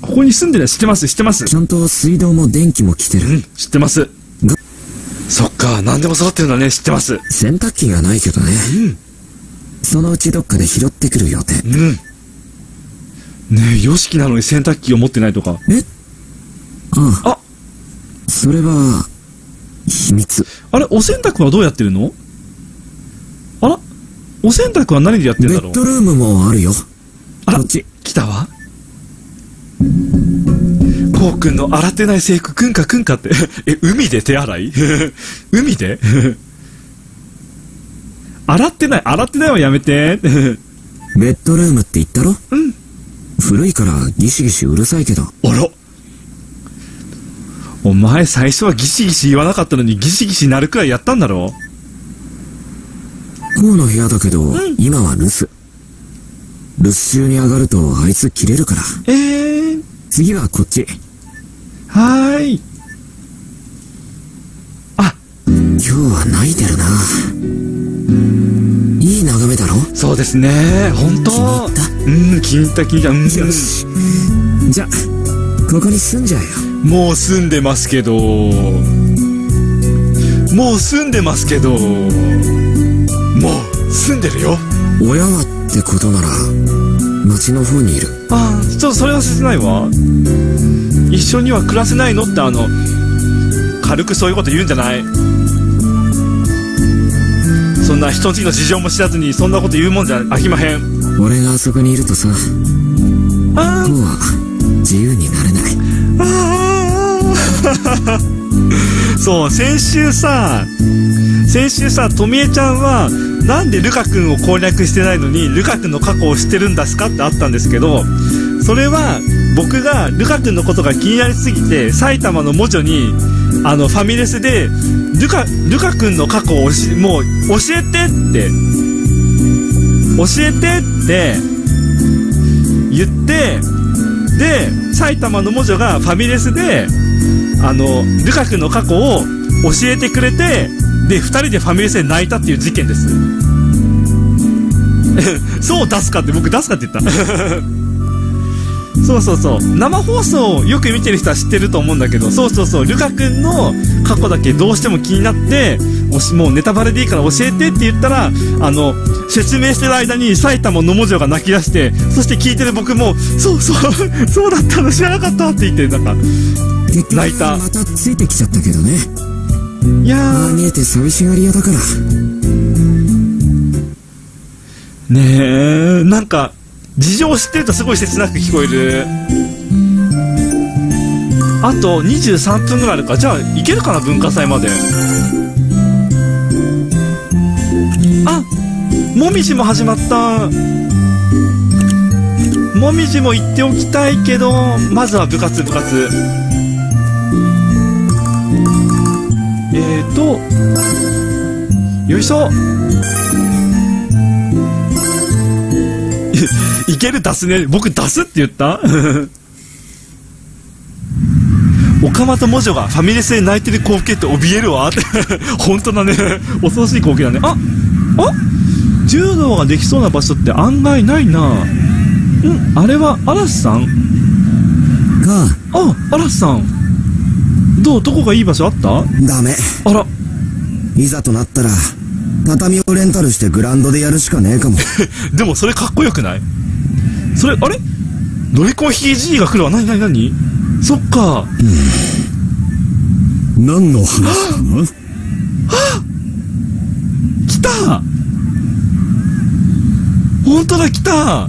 ここに住んでる知ってます？知ってます？ちゃんと水道も電気も来てる。うん、知ってます。そっか、何でも揃ってるんだね、知ってます。洗濯機がないけどね。そのうちどっかで拾ってくる予定。うん。ねえ、ヨシキなのに洗濯機を持ってないとか。え？ああ。あそれは、秘密。あれ、お洗濯はどうやってるの？あら？お洗濯は何でやってんだろう？ッドルームもあるよ。あらこっち。来たわ。こうくんの洗ってない制服くんかくんかって。え、海で手洗い？海で？洗ってない、洗ってないはやめて。ベッドルームって言ったろ？うん。古いからギシギシうるさいけど。あら。お前最初はギシギシ言わなかったのにギシギシなるくらいやったんだろ？こうの部屋だけど、今は留守。留守中に上がるとあいつ切れるから。えー、次はこっち。はーい。あ、今日は泣いてるな。いい眺めだろ？そうですね。本当？うん、気に入った気に入った。うん、よし。じゃ、ここに住んじゃえよ。もう住んでますけど。もう住んでますけど。もう住んでるよ。親はってことなら、町の方にいる。ああ、ちょっとそれは切ないわ。一緒には暮らせないのってあの、軽くそういうこと言うんじゃない？そんな人んちの事情も知らずにそんなこと言うもんじゃあきまへん。俺があそこにいるとさ、こあうは自由になれない。あ そう、先週さ、先週さ、とみえちゃんは、なんでルカ君を攻略してないのに、ルカ君の過去を知ってるんですかってあったんですけど、それは、僕がルカ君のことが気になりすぎて、埼玉の魔女に、あの、ファミレスで、ルカ、ルカ君の過去を、もう、教えてって、教えてって、言って、で、埼玉の魔女がファミレスで、あの、ルカ君の過去を教えてくれて、で、二人でファミレスで泣いたっていう事件です。そう出すかって僕出すかって言った。そうそうそう。生放送をよく見てる人は知ってると思うんだけど、そうそうそう。ルカ君の過去だけどうしても気になって、おしもうネタバレでいいから教えてって言ったら、あの、説明してる間に埼玉の文字が泣き出して、そして聞いてる僕も、そうそう、そうだったの知らなかったって言って、なんか、泣いたまたついてきちゃったけどね。いやああ見えて寂しがり屋だから。ねえ、なんか、事情を知ってるとすごい切なく聞こえる。あと23分ぐらいあるか。じゃあ、いけるかな、文化祭まで。あもみじも始まった。もみじも言っておきたいけど、まずは部活、部活。えーと、よいしょ。いける出すね。僕出すって言った？岡本魔女がファミレスで泣いてる光景って怯えるわって。本当だね。恐ろしい光景だね。ああ柔道ができそうな場所って案外ないな。んあれは嵐さん？かあ、嵐さん。どう？どこがいい場所あった？あ、ダメ。あら。いざとなったら、畳をレンタルしてグラウンドでやるしかねえかも。でもそれかっこよくない？それ、あれ？ドリコンヒージーが来るわ。なになになにそっか。何の話かな来た本当だ、来た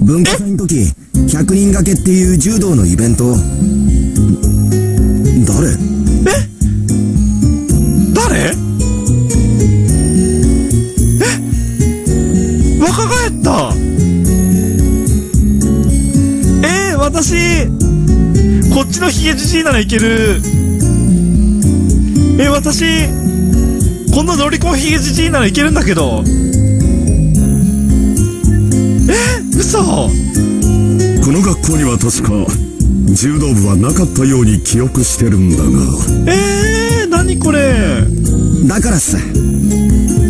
文化祭の時、100人掛けっていう柔道のイベント。誰？誰？え？若返った？え？ー、私、こっちのヒゲじじいならいける。え、私、このロリコンヒゲじじいならいけるんだけど。え？嘘。この学校には確か柔道部はなかったように記憶してるんだが。えー、何これ？だからさ、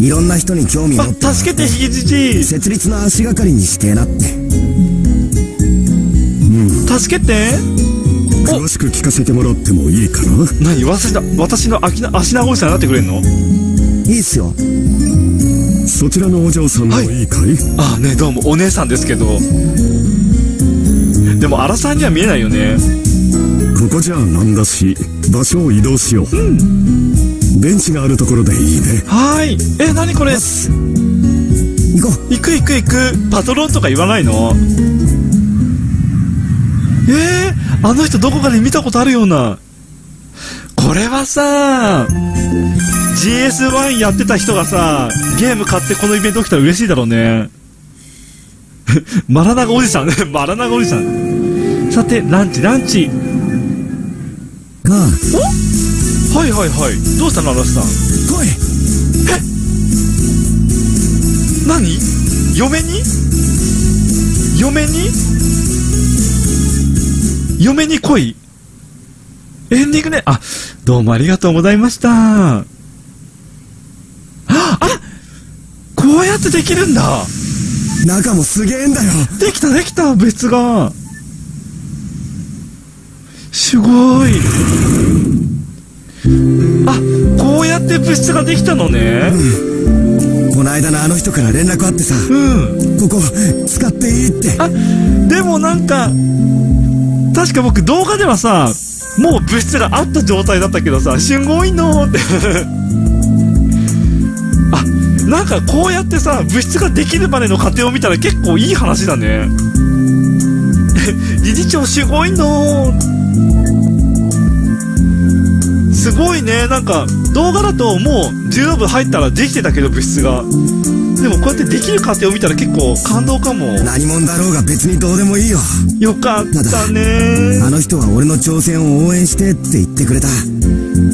いろんな人に興味持ってもらあ、って助けてヒゲじじい。設立の足がかりにしてえなって。助けて。詳しく聞かせてもらってもいいかな？何私の、私の足な足長おじさんになってくれんの？いいっすよ。そちらのお嬢さんもい。いかい、ああね、どうも、お姉さんですけど。でも、荒さんには見えないよね。ここじゃなんだし場所を移動しよう、ベンチがあるところでいいねはーい。え、何これ？行こ行く行く行く。パトロンとか言わないの？えー、あの人どこかで見たことあるような。これはさ、GS1 やってた人がさ、ゲーム買ってこのイベント起きたら嬉しいだろうね。マラナガおじさんね。マラナガおじさん。さて、ランチ、ランチ。う。か、おはいはいはい。どうしたの、嵐さん？来い何？嫁に？嫁に？嫁に恋エンディングね。あ、どうもありがとうございました。ああこうやってできるんだ中もすげえんだよできたできた別がすごいあこうやって物質ができたのねこの間のあの人から連絡あってさ、うんここ、使っていいって。あ、でもなんか、確か僕動画ではさ、もう物質があった状態だったけどさ、すごいのーって。あ、なんかこうやってさ、物質ができるまでの過程を見たら結構いい話だね。理事長すごいのーすごいね。なんか動画だともう重要部入ったらできてたけど物質が。でもこうやってできる過程を見たら結構感動かも。何者だろうが別にどうでもいいよ。よかったねあの人は俺の挑戦を応援してって言ってくれた。い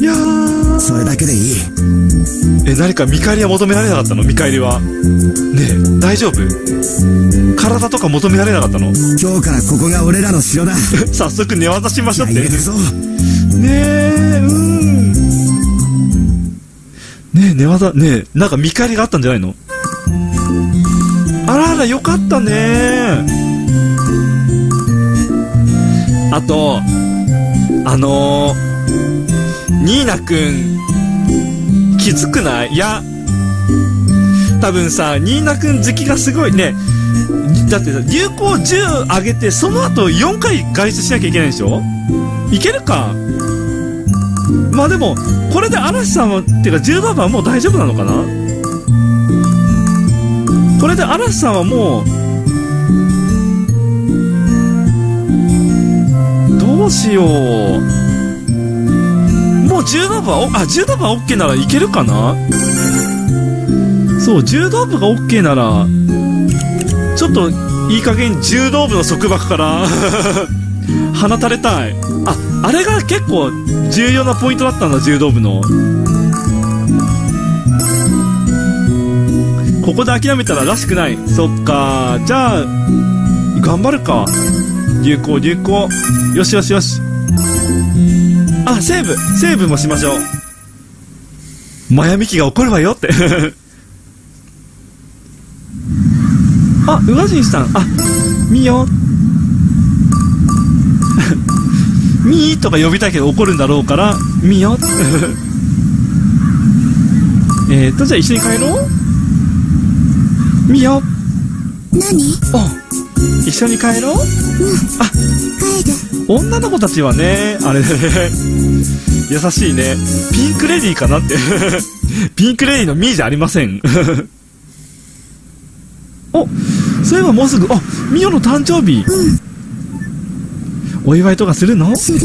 やーそれだけでいい。え何か見返りは求められなかったの？見返りはねえ大丈夫？体とか求められなかったの？今日からここが俺らの城だ。早速寝技しましょうってえうん。ねえ寝技ねえなんか見返りがあったんじゃないの？あらあらよかったね。あとあのー、ニーナくん気づくない？いや多分さニーナくん好きがすごい。ねだってさ流行10上げてその後4回外出しなきゃいけないでしょ？いけるか？まあでもこれで嵐さんはっていうか10番はもう大丈夫なのかな？これで嵐さんはもうどうしようもう10ダブはあ10ダブは OK ならいけるかな？そう10ダブが OK ならちょっといい加減柔道部の束縛から。放たれたい。ああれが結構重要なポイントだったんだ柔道部の。ここで諦めたららしくない。そっか。じゃあ頑張るか。流行流行。よしよしよし。あセーブ。セーブもしましょう。マヤミキが怒るわよ。って。あ宇賀神さん。あみよ。みーとか呼びたいけど怒るんだろうからみよ。えーとじゃあ一緒に帰ろう。みよ。何？お一緒に帰ろう。あ。帰る。女の子たちはねあれね。優しいね。ピンクレディーかなって。ピンクレディーのミーじゃありません。おそういえばもうすぐあミオの誕生日。うんお祝いとかするの？する。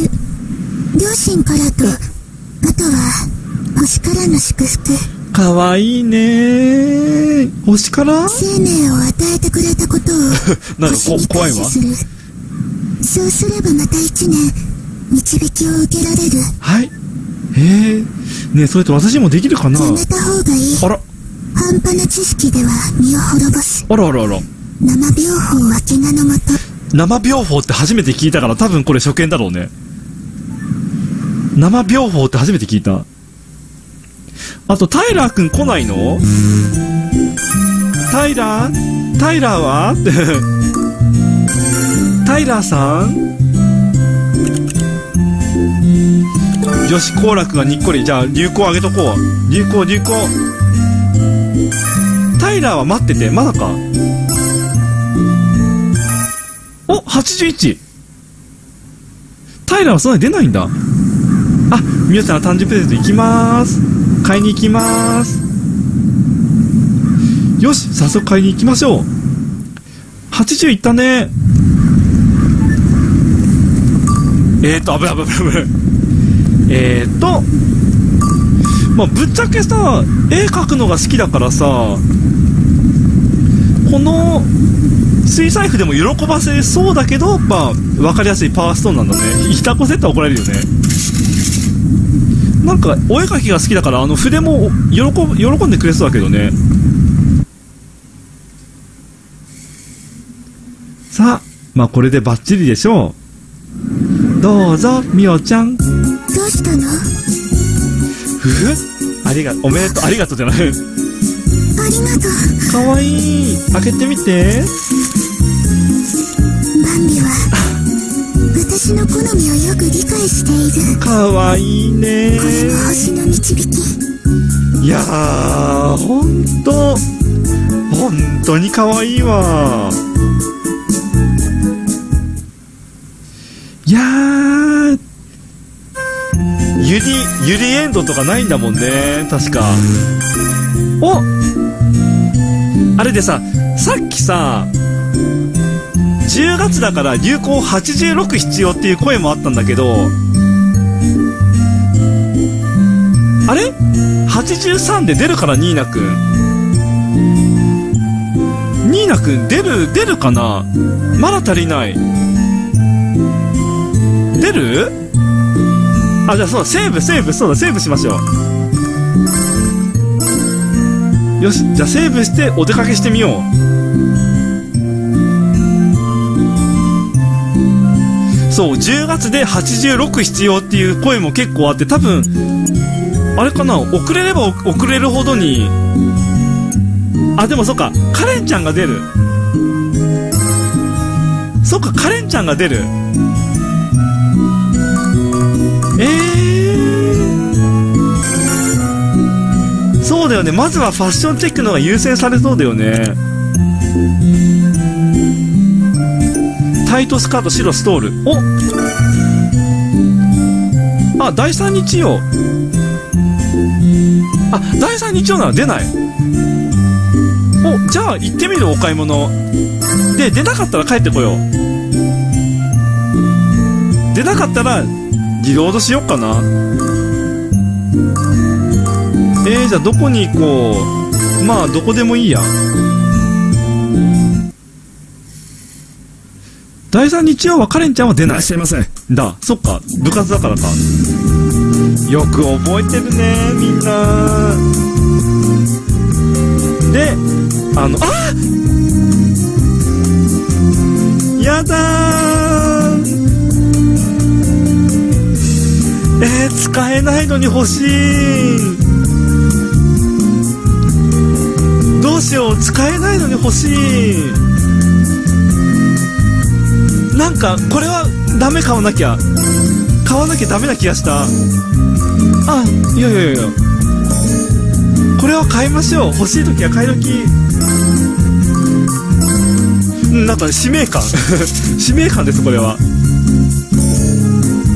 両親からとあとは星からの祝福。かわいいね。星から？生命を与えてくれたことを なんか怖いわ。そうすればまた一年導きを受けられる。はい。へえ。ねえそれと私もできるかな？やめた方がいい。あら。半端な知識では身を滅ぼす。あらあらあら。生病法は怪我のもと生病法って初めて聞いたから多分これ初見だろうね。生病法って初めて聞いた。あとタイラーくん来ないの？タイラー？タイラーは？タイラーさん？よし好楽がにっこり。じゃあ流行あげとこう。流行流行。タイラーは待っててまだか？81タイラはそんなに出ないんだ。あみよちゃんの誕生日プレゼント行きまーす。買いに行きまーす。よし早速買いに行きましょう。80いったね。えーと危ない危ない危ない。えーとまあぶっちゃけさ絵描くのが好きだからさこの水財布でも喜ばせそうだけどまあ分かりやすいパワーストーンなんだね。いたこせったら怒られるよね。なんかお絵描きが好きだからあの筆も喜ぶ喜んでくれそうだけどね。さあまあこれでバッチリでしょう。どうぞみおちゃん。どうしたの？ふふ？ありがおめでとう。ありがとうじゃない。ありがとう。かわいい。開けてみて私の好みをよく理解している。かわいいねこれも星の導き。いやーほんとほんとにかわいいわいやーゆりゆりエンドとかないんだもんね確かおあれでささっきさ10月だから流行86必要っていう声もあったんだけどあれ ?83 で出るからニーナくんニーナくん出る出るかな？まだ足りない。出る？あじゃあそうだセーブセーブそうだセーブしましょう。よしじゃあセーブしてお出かけしてみよう。そう10月で86必要っていう声も結構あって多分あれかな遅れれば遅れるほどにあでもそっかカレンちゃんが出る。そっかカレンちゃんが出る。えー、そうだよね。まずはファッションチェックの方が優先されそうだよね。タイトスカート白ストール。お。あ第3日曜。あ第3日曜なら出ない。おじゃあ行ってみるお買い物。で出なかったら帰ってこよう。出なかったらリロードしよっかな。えー、じゃあどこに行こう。まあどこでもいいや。第3日曜はカレンちゃんは出ない。いらっしゃいませ。だ。そっか。部活だからか。よく覚えてるねみんな。であのあやだー。えー、使えないのに欲しい。どうしよう。使えないのに欲しいなんかこれはダメ買わなきゃ買わなきゃダメな気がした。あいやいやいや。これは買いましょう。欲しい時は買い時。うんなんか使命感。使命感ですこれは。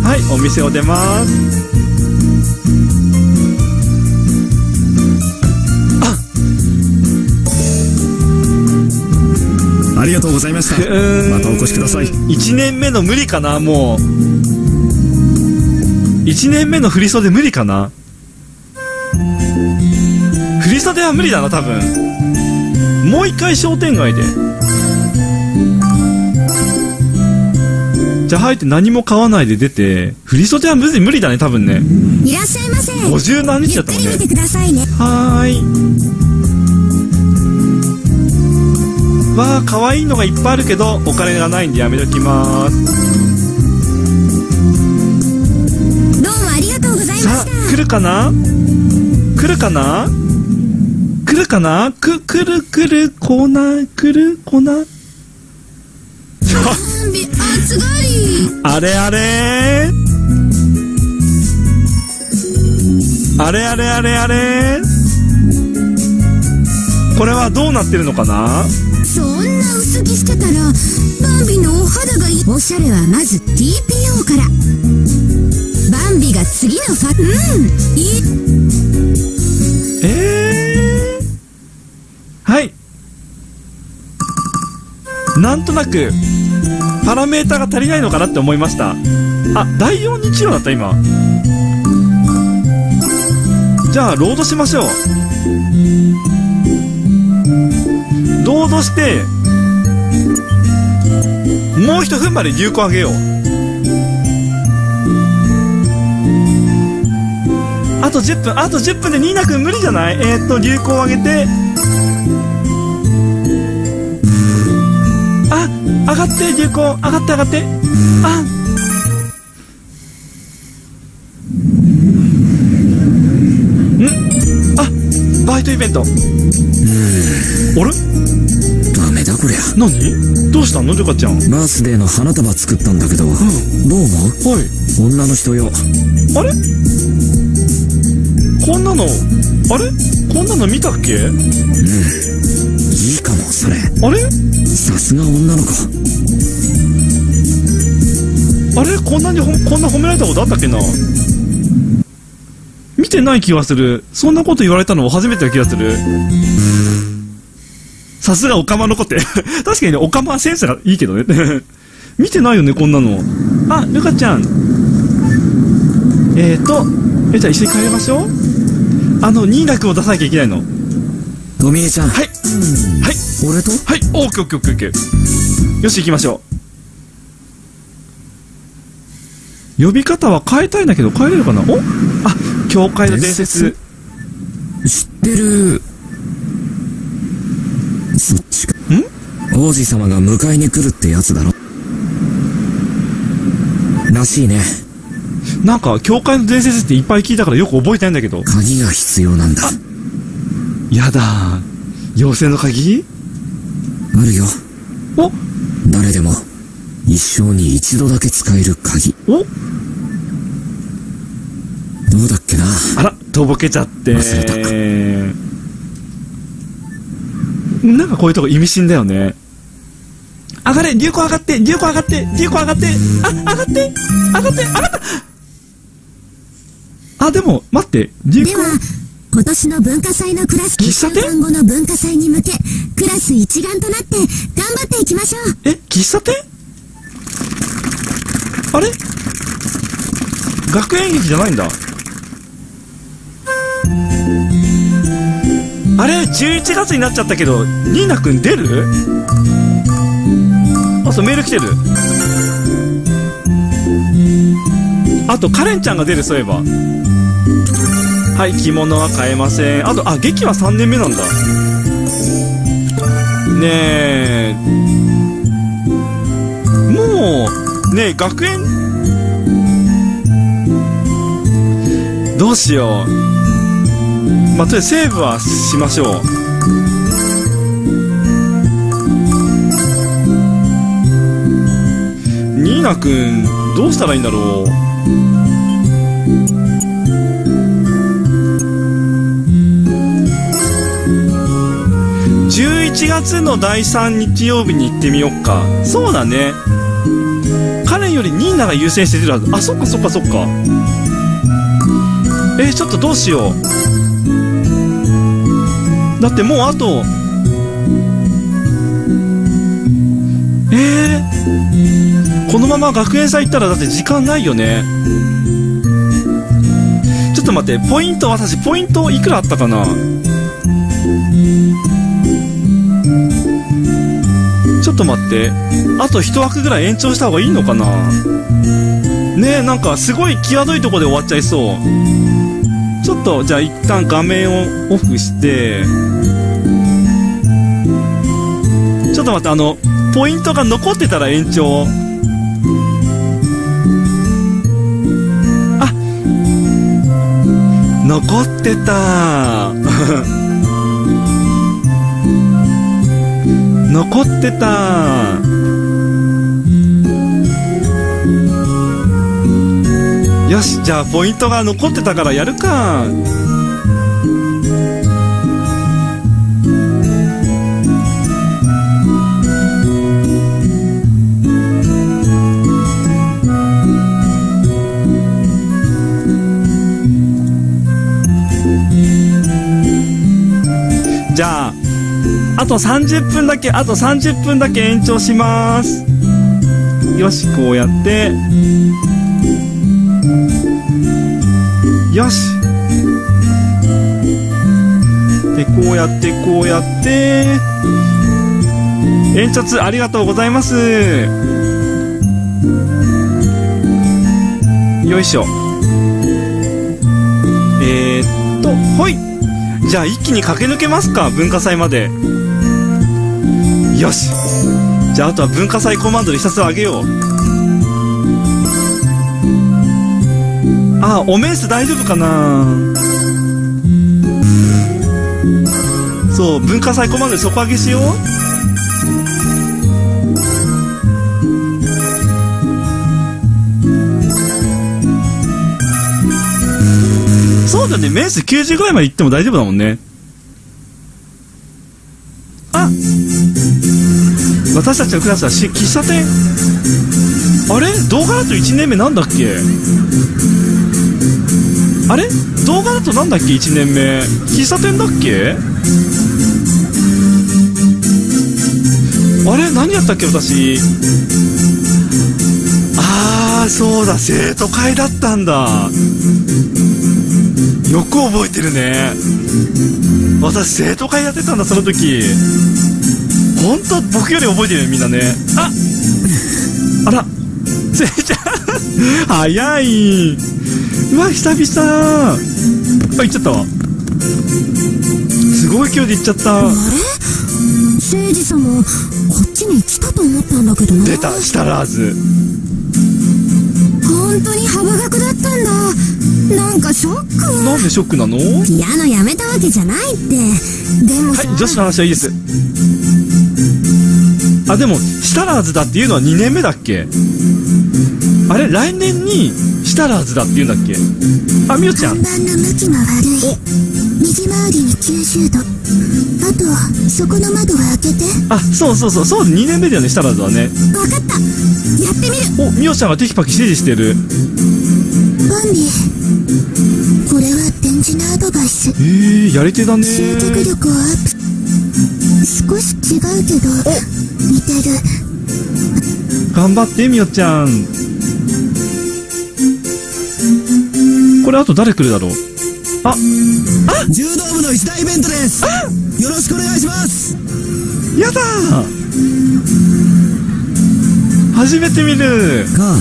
はいお店を出ますありがとうございました。またお越しください。1年目の無理かなもう1年目の振り袖無理かな振り袖は無理だな多分もう一回商店街でじゃあ入って何も買わないで出て振り袖は無理無理だね多分ねいらっしゃいませ。50何日だったもんねゆっくり見てくださいね。はーいわあ可愛いのがいっぱいあるけどお金がないんでやめときます。どうもありがとうございまさあした。来るかな？来るかな？来るかな？く来る来る来ない来る来な。いび暑がり。あれあれ。あれあれあれあれ。これはどうなってるのかな？そんな薄着してたらバンビのお肌がいい。おしゃれはまず TPO から。バンビが次のファうんいい。えー、はい。なんとなくパラメータが足りないのかなって思いました。あ第4日曜だった今。じゃあロードしましょう。ロードしてもう一踏ん張り流行あげよう。あと10分あと10分でニーナ君無理じゃない？えー、っと流行上げて。あ上がって流行上がって上がって。あトイベント。あれ？ダメだこりゃ。何？どうした？のルカちゃん。はいバースデーの花束作ったんだけど、どう思う？女の人よ。あれ？こんなのあれ？こんなの見たっけ？いいかも、それ。あれ？さすが女の子。あれ？こんなにほこんな褒められたことあったっけな？見てない気がする。そんなこと言われたの初めてな気がする。さすがオカマの子って。確かにね、オカマはセンスがいいけどね。見てないよね、こんなの。あ、ルカちゃん。えーと、え、じゃあ一緒に帰りましょう。あの、ニーナ君を出さなきゃいけないの。トミエちゃん。はい。はい。俺と？はい、オーケーオーケーオーケーオーケー。よし、行きましょう。呼び方は変えたいんだけど、変えれるかな？お？あ、教会の伝説。知ってる。そっちか。ん？王子様が迎えに来るってやつだろ。らしいね。なんか、教会の伝説っていっぱい聞いたからよく覚えてないんだけど。鍵が必要なんだ。やだ妖精の鍵？あるよ。お？誰でも、一生に一度だけ使える鍵。お？あら、とぼけちゃって。忘れたなんかこういうとこ意味深だよね。上がれ流行上がって流行上がって流行上がって。あ、上がって上がって上がった。あ、でも、待って、流行では今年の文化祭のクラス喫茶店？2週間後の文化祭に向けクラス一丸となって頑張っていきましょう。え、喫茶店？あれ？学園劇じゃないんだ。あれ ?11 月になっちゃったけど、ニーナくん出る？あ、そう、メール来てる。あと、カレンちゃんが出る、そういえば。はい、着物は買えません。あと、あ、劇は3年目なんだ。ねえ、もう、ねえ、学園、どうしよう。まあ、とりあえずセーブはしましょう。ニーナくん、どうしたらいいんだろう？11月の第3日曜日に行ってみよっか。そうだね。カレンよりニーナが優先してるはず。あ、そっかそっかそっか。えー、ちょっとどうしよう。だってもうあと、えー、このまま学園祭行ったらだって時間ないよね。ちょっと待って、ポイント、私、ポイントいくらあったかな？ちょっと待って。あと一枠ぐらい延長した方がいいのかな？ねえ、なんかすごい際どいとこで終わっちゃいそう。ちょっと、じゃあ一旦画面をオフして、ちょっと待って、あの、ポイントが残ってたら延長。あ、残ってた。残ってた。よしじゃあポイントが残ってたからやるか。じゃああと30分だけあと30分だけ延長します。よしこうやって。よし。でこうやってこうやって。延長ありがとうございます。よいしょ。えー、っとほい。じゃあ一気に駆け抜けますか文化祭まで。よし。じゃああとは文化祭コマンドでひたすら上げよう。あおメス大丈夫かな？そう文化祭コマンドで底上げしよう。そうだねメンス90ぐらいまで行っても大丈夫だもんね。あ私たちのクラスは喫茶店。あれ？動画だと1年目なんだっけ？あれ？動画だとなんだっけ？1年目。喫茶店だっけ？あれ？何やったっけ？私。ああそうだ。生徒会だったんだ。よく覚えてるね。私生徒会やってたんだその時。本当僕より覚えてるよみんなね。ああら。せいちゃん早い。うわ久々。あ行っちゃった。わすごい勢いで行っちゃった。あれ誠司さんもこっちに来たと思ったんだけどな。出たしたらず本当に幅学だったんだ。なんかショック。なんでショックなの？はいピアノやめたわけじゃないって。でもさ、女子の話はいいですあでもシタラーズだっていうのは2年目だっけ？あれ？来年にシタラーズだっていうんだっけ？あみおちゃん。看板の向きが悪い。右回りに90度。あとはそこの窓を開けて。あそうそうそう。そう2年目だよねシタラーズはね。分かった。やってみる。おみおちゃんがテキパキ指示してる。バンビこれは電磁のアドバイス。えー、やり手だね。集客力をアップ少し違うけど似てる。頑張ってみおちゃん。これあと誰来るだろう？あ。柔道部の一大イベントです。よろしくお願いします。やだ初めて見る。か。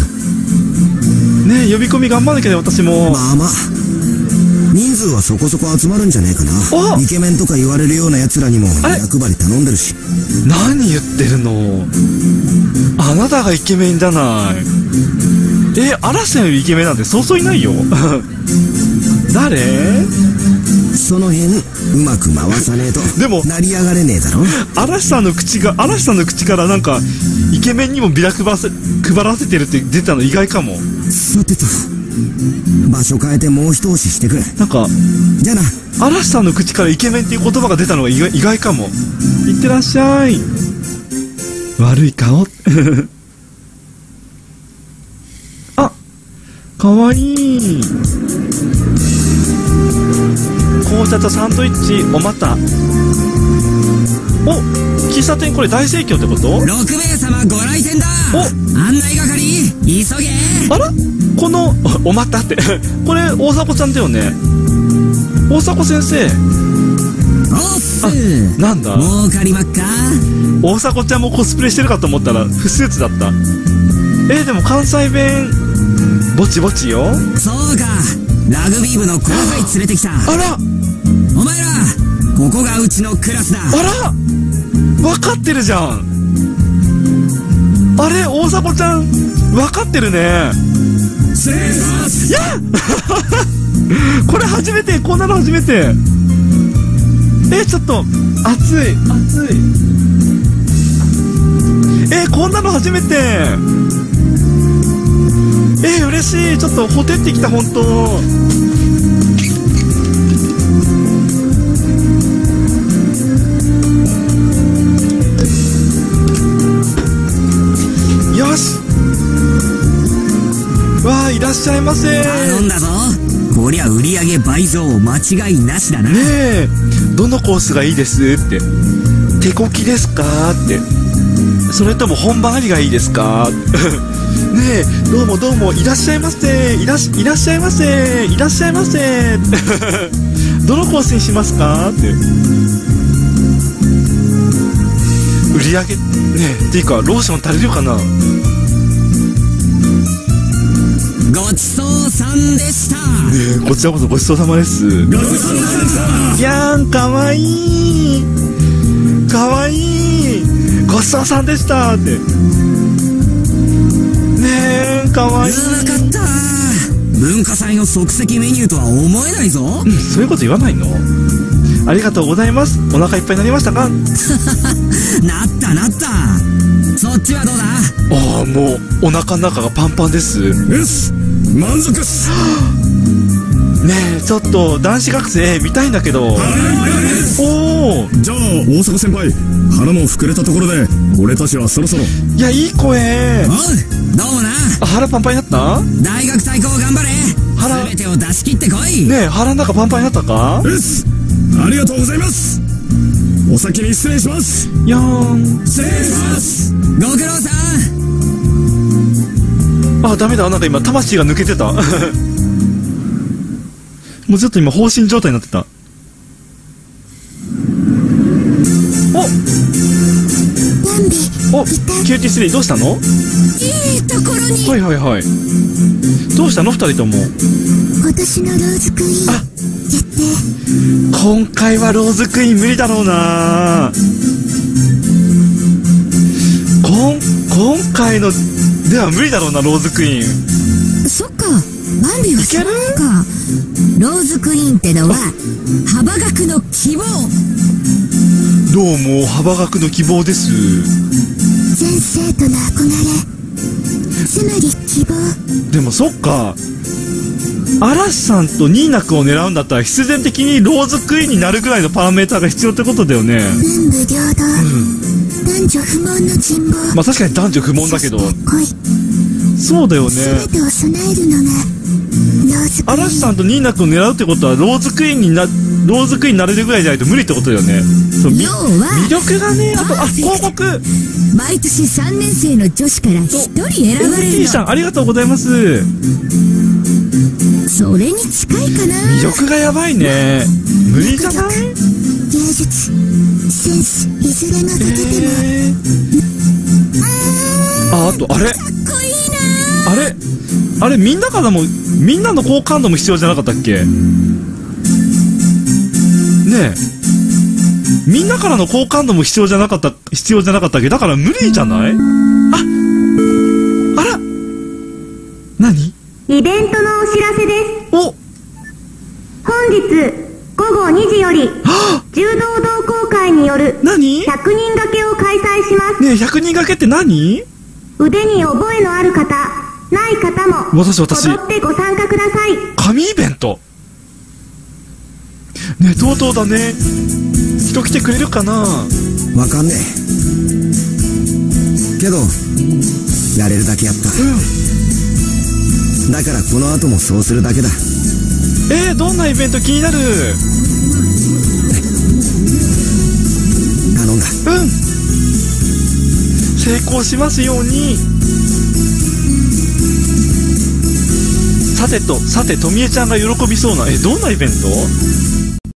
ね呼び込み頑張んなきゃね私も。まあまあ人数はそこそこ集まるんじゃねえかおなイケメンとか言われるような奴らにも役張り頼んでるし。何言ってるの？あなたがイケメンじゃない。え嵐よりイケメンなんてそうそういないよ。誰？その辺うまく回さねえと。でも成り上がれねえだろ。嵐さんの口が嵐さんの口からなんかイケメンにもビラ配らせ配らせてるって出たの意外かも。さてと場所変えてもう一押ししてくれ。なんかじゃあな。嵐さんの口からイケメンっていう言葉が出たのが意外意外かも。いってらっしゃい。悪い顔。あかわいい紅茶とサンドイッチおまた。お喫茶店これ大盛況ってこと？6名様ご来店だ。お。案内係急げ。あら？この おおまたって これ大迫ちゃんだよね。大迫先生。おっすなんだ？儲かりまっか？大迫ちゃんもコスプレしてるかと思ったら不スーツだった。えー、でも関西弁ぼちぼちよ。そうか。ラグビー部の後輩連れてきた。あらお前らここがうちのクラスだ。あら分かってるじゃん。あれ大迫ちゃん分かってるね。失礼します。いや これ初めてこんなの初めて。えちょっと熱い熱い。えこんなの初めて。えー、嬉しい。ちょっとほてってきた本当いらっしゃいませ。頼んだぞ。こりゃ売り上げ倍増間違いなしだな。ねえ。どのコースがいいですって。手こきですかって。それとも本番ありがいいですか？ねえ。どうもどうもいらっしゃいませ。いらっしいらっしゃいませ。いらっしゃいませ。どのコースにしますかって。売り上げねえ。っていうかローション足りるかな？ごちそうさんでした。ねえこちらこそごちそうさまです。ごちそうさまでしたいやーんかわいい。かわいい。ごちそうさんでした。って。ねえかわいい。かった。文化祭の即席メニューとは思えないぞ。そういうこと言わないの？ありがとうございます。お腹いっぱいになりましたか？なったなったそっちはどうだ？ああもうお腹の中がパンパンです。ねよし満足っす。えちょっと男子学生見たいんだけど。おおじゃあ大阪先輩腹も膨れたところで俺たちはそろそろ。いやいい声。おうどうもな。あ腹パンパンになった？大学対抗頑張れ。腹。全てを出し切ってこい。ねえ腹の中パンパンになったか？よしありがとうございますお先に失礼します。やーん。失礼します。ご苦労さん。あダメだ。なんか今魂が抜けてた。もうずっと今放心状態になってた。お。お Cutie Three どうしたの？いいところに。はいはいはい。どうしたの？二人とも。今年のローズクイーンあ今回はローズクイーン無理だろうな。こん今回のでは無理だろうなローズクイーン。そっか。バンビは知らないか。ローズクイーンってのは幅学の希望。どうも幅学の希望です。全生徒の憧れ。つまり希望。でもそっか嵐さんとニーナ君を狙うんだったら必然的にローズクイーンになるぐらいのパラメーターが必要ってことだよね。文武両道、男女不問の人望まあ確かに男女不問だけど。そうだよね。全てを備えるのがローズクイーン嵐さんとニーナ君を狙うってことはローズクイーンになローズクイーンになれるぐらいじゃないと無理ってことだよね。そう魅力がねあとあ広告。毎年3年生の女子から1人選ばれ T るの。さんありがとうございますそれに近いかな。魅力がやばいね。無理じゃない？芸術センスいずれ負けてても、えー、ああとあれ？かっこいいな。あれ？あれみんなからもみんなの好感度も必要じゃなかったっけ？ねえ。みんなからの好感度も必要じゃなかった必要じゃなかったっけ？だから無理じゃない？イベントのお知らせです。お。本日午後2時よりは柔道同好会による何？ね100人掛けを開催します。え100人掛けって何？腕に覚えのある方、ない方も、私私。踊ってご参加ください。神イベント。ねえとうとうだね。人来てくれるかな？わかんねえ。けどやれるだけやった。うんだからこの後もそうするだけだ。えー、どんなイベント気になる？頼んだ。うん。成功しますように。さてとさてとみえちゃんが喜びそうなえどんなイベント？